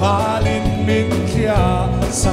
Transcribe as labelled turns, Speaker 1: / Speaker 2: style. Speaker 1: falling min kja sa